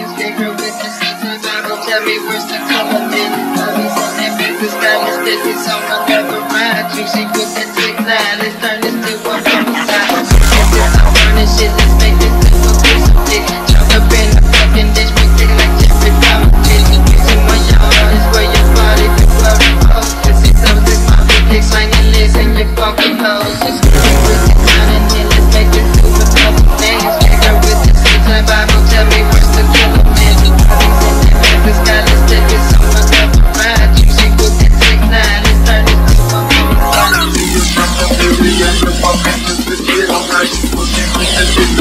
with the sense Bible. Tell me where's the in. Bobby's on that Memphis style. It's business on my never ride. Juicy with that Slanging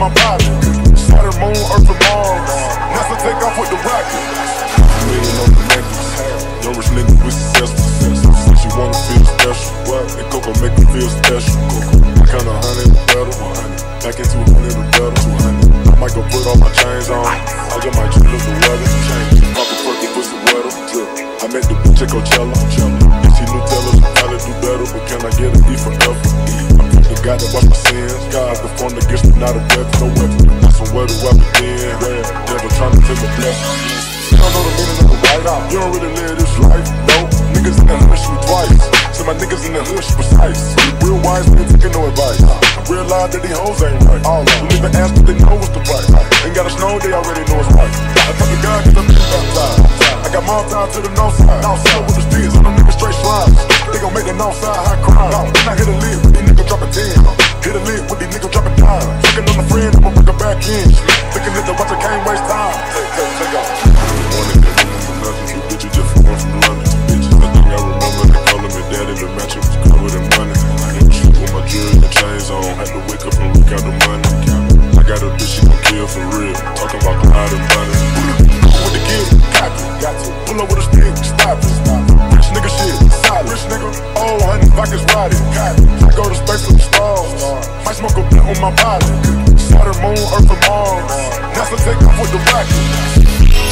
My body, Saturn, moon, earth, and Mars. NASA take off with the rocket. Million on the necklace. Young rich nigga, we successful. She wanna feel special. What? And Coco make her feel special. I kinda honey the better. Back in 200 the better. 200. I might go put all my chains on. I just might chill the weather. Pop a perky, pussy wetter. I met the bitch at Coachella. Not a weapon, no weapon. Now somewhere to weapon? Devil trying to take a blessing. You don't know the meaning of the white out. You don't really live this life, no. Niggas in the hood shoot twice. So my niggas in the hood shoot precise. Real wise, ain't taking no advice. Realize that these hoes ain't right. All them. Don't even ask if they know what's the price. Ain't got a snow, they already know it's right. I fuck the God cause I'm baptized. I got my time to the north side. North side with the streets, and them niggas straight slides. They gon' make the north side high crime. Then I hit a live these niggas dropping 10. Hit a live with these niggas dropping time. Fucking on the friend, I'ma bring her back in. Thinking that the watch, I can't waste time. Honey, vodka's riding. I go to space with the stars. Might smoke a blunt on my body. Saturn, moon, earth, and Mars. NASA take off with the rocket.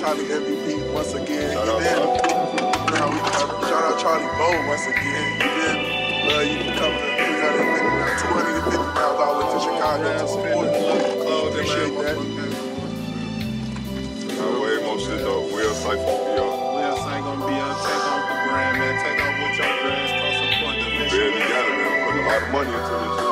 Charlie MVP once again. Shout you. Charlie. Now Shout out Charlie Bow once again. You did. Love you for coming to 350 $250 all the way to Chicago to support. Appreciate that. Got way more shit though. Will Cypher will be out. Last ain't gonna be to take off the brand, man. Take off what your dress cost support the Barely got it, man. Put a lot of money into this.